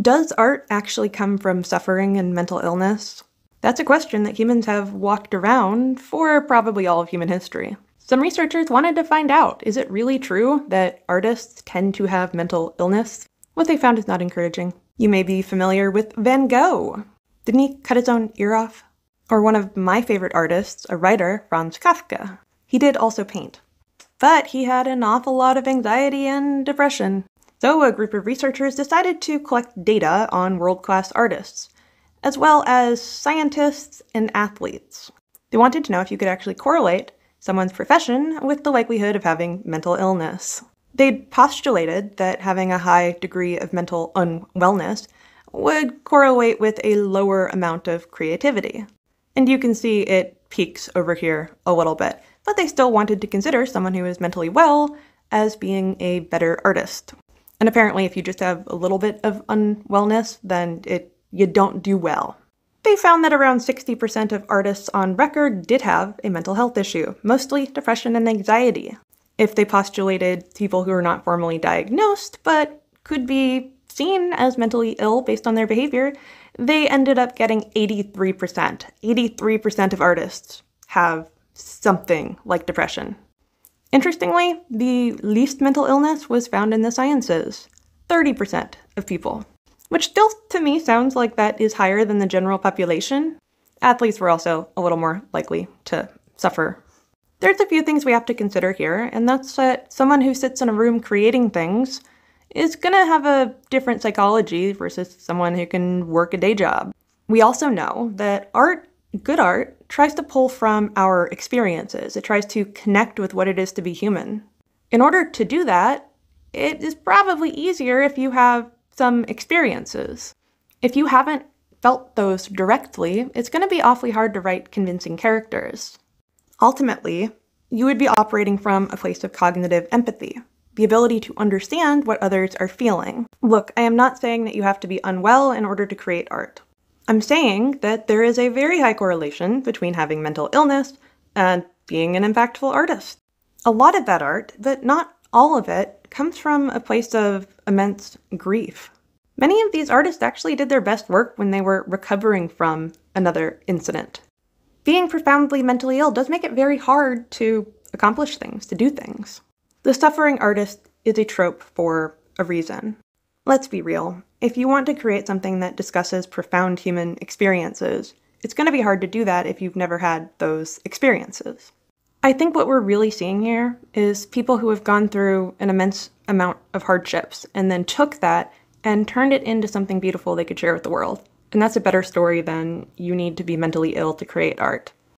Does art actually come from suffering and mental illness? That's a question that humans have walked around for probably all of human history. Some researchers wanted to find out is it really true that artists tend to have mental illness? What they found is not encouraging. You may be familiar with Van Gogh. Didn't he cut his own ear off? Or one of my favorite artists, a writer, Franz Kafka. He did also paint. But he had an awful lot of anxiety and depression. So a group of researchers decided to collect data on world class artists, as well as scientists and athletes. They wanted to know if you could actually correlate someone's profession with the likelihood of having mental illness. They'd postulated that having a high degree of mental unwellness would correlate with a lower amount of creativity. And you can see it peaks over here a little bit, but they still wanted to consider someone who is mentally well as being a better artist. And apparently, if you just have a little bit of unwellness, then it you don't do well. They found that around 60% of artists on record did have a mental health issue, mostly depression and anxiety. If they postulated people who are not formally diagnosed but could be seen as mentally ill based on their behavior, they ended up getting 83%. 83% of artists have something like depression. Interestingly, the least mental illness was found in the sciences 30% of people, which still to me sounds like that is higher than the general population. Athletes were also a little more likely to suffer. There's a few things we have to consider here, and that's that someone who sits in a room creating things is gonna have a different psychology versus someone who can work a day job. We also know that art, good art, tries to pull from our experiences. It tries to connect with what it is to be human. In order to do that, it is probably easier if you have some experiences. If you haven't felt those directly, it's going to be awfully hard to write convincing characters. Ultimately, you would be operating from a place of cognitive empathy, the ability to understand what others are feeling. Look, I am not saying that you have to be unwell in order to create art. I'm saying that there is a very high correlation between having mental illness and being an impactful artist. A lot of that art, but not all of it, comes from a place of immense grief. Many of these artists actually did their best work when they were recovering from another incident. Being profoundly mentally ill does make it very hard to accomplish things, to do things. The suffering artist is a trope for a reason. Let's be real. If you want to create something that discusses profound human experiences, it's going to be hard to do that if you've never had those experiences. I think what we're really seeing here is people who have gone through an immense amount of hardships and then took that and turned it into something beautiful they could share with the world. And that's a better story than you need to be mentally ill to create art.